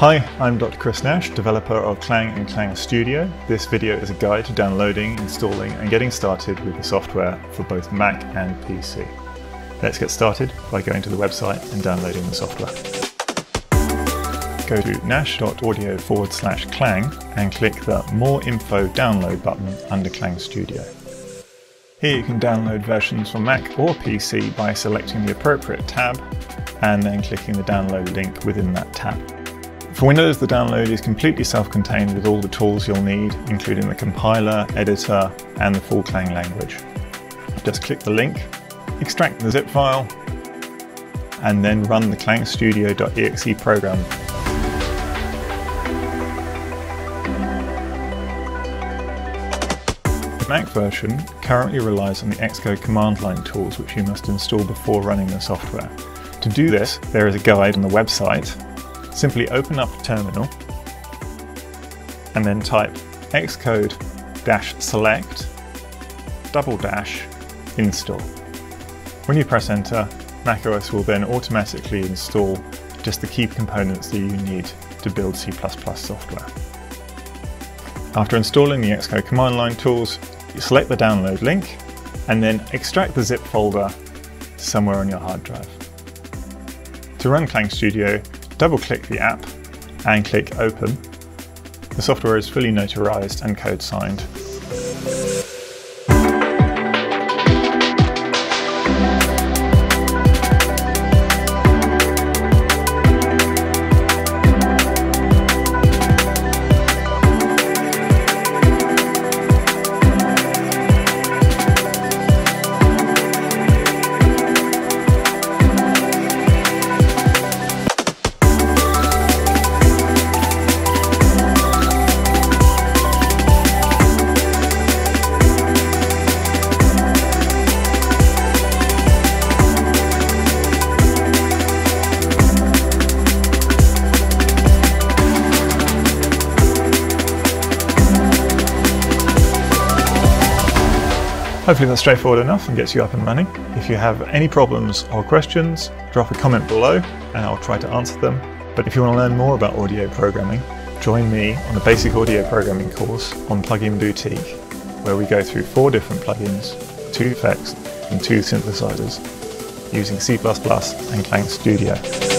Hi, I'm Dr. Chris Nash, developer of Klang and Klang Studio. This video is a guide to downloading, installing and getting started with the software for both Mac and PC. Let's get started by going to the website and downloading the software. Go to nash.audio forward slash Klang and click the More Info Download button under Klang Studio. Here you can download versions for Mac or PC by selecting the appropriate tab and then clicking the download link within that tab. For Windows, the download is completely self-contained with all the tools you'll need, including the compiler, editor, and the full Klang language. Just click the link, extract the zip file, and then run the klangstudio.exe program The Mac version currently relies on the Xcode command line tools which you must install before running the software. To do this, there is a guide on the website. Simply open up Terminal and then type xcode select double dash install. When you press enter, macOS will then automatically install just the key components that you need to build C++ software. After installing the Xcode command line tools, you select the download link and then extract the zip folder somewhere on your hard drive. To run Klang Studio, double click the app and click open. The software is fully notarized and code signed Hopefully that's straightforward enough and gets you up and running. If you have any problems or questions, drop a comment below and I'll try to answer them. But if you want to learn more about audio programming, join me on the basic audio programming course on Plugin Boutique, where we go through four different plugins, two effects and two synthesizers using C++ and Klang Studio.